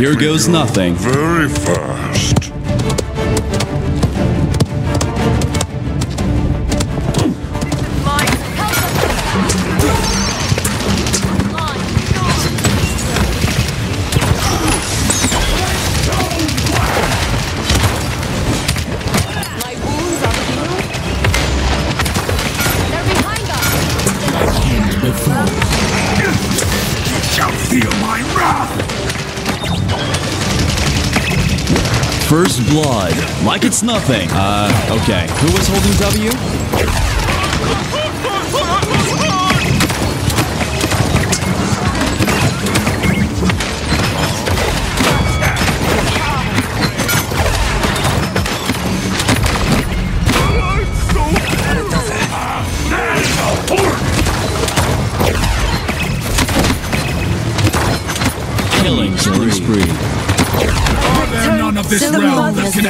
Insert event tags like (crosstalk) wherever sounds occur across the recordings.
Here goes nothing. Very fast. My wounds are healed. They're behind us. Shall feel my wrath. First blood. Like it's nothing. Uh, okay. Who was holding W?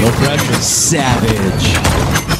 No pressure. Savage.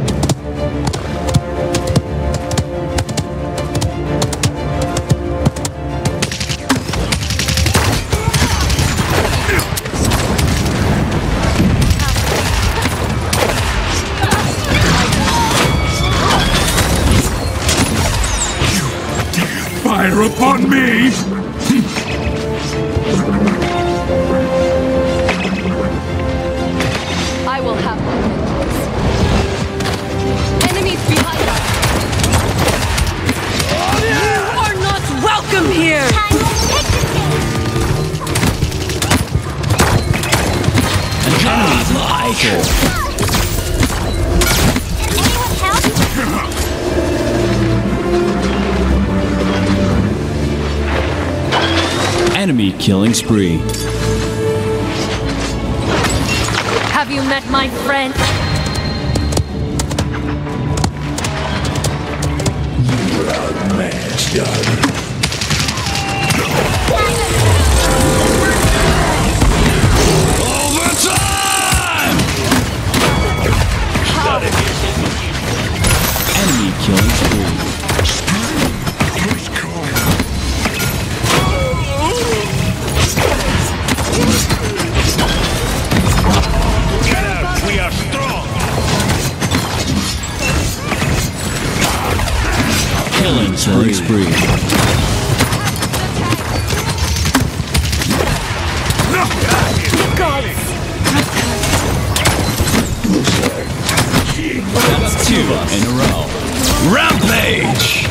Enemy killing spree. Have you met my friend? You are Overtime! (laughs) Killing spree. That's two in a row. Rampage!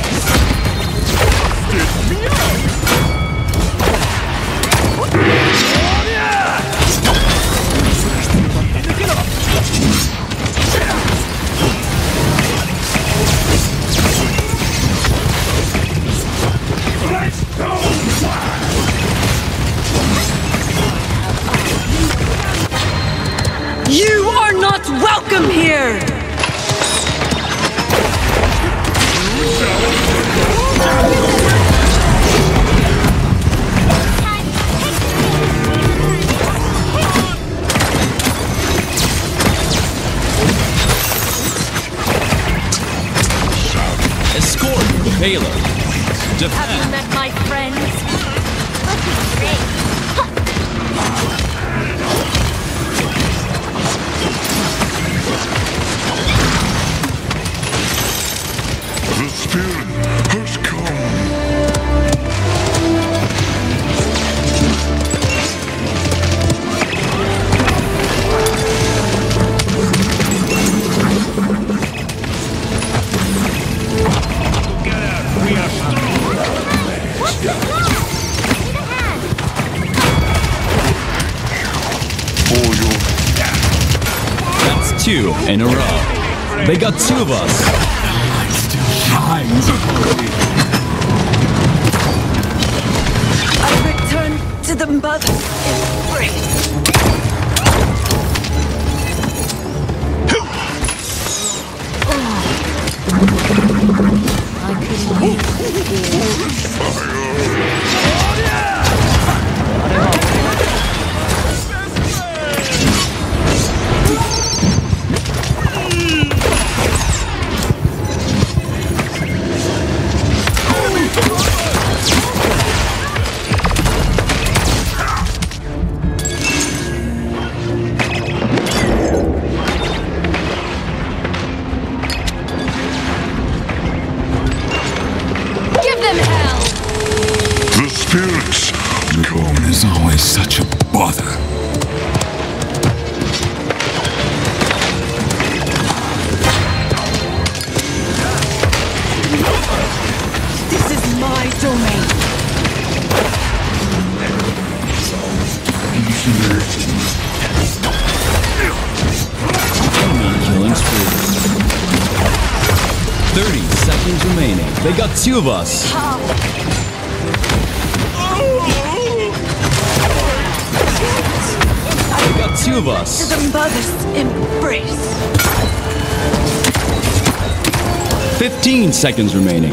Escort the two in a row. They got two of us. Shines upon me. I return to the mother's embrace. Give my domain. Killing spree. 30 seconds remaining. They got two of us. They got two of us. The mother's embrace. 15 seconds remaining.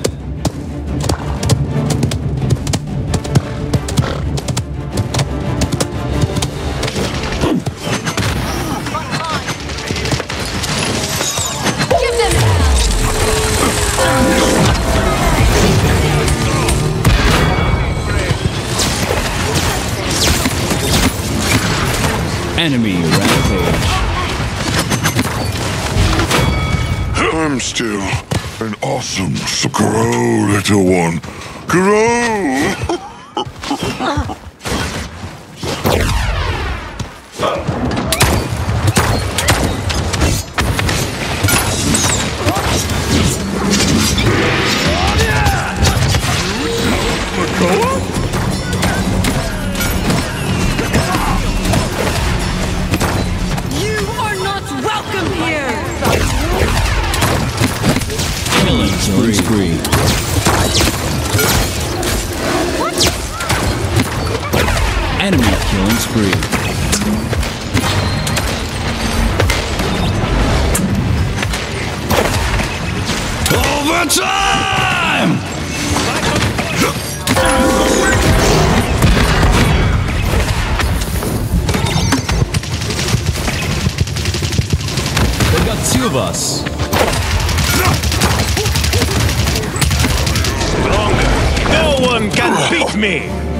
Enemy rampage. I'm still an awesome. So grow, little one. Grow! Of us. No one can beat me.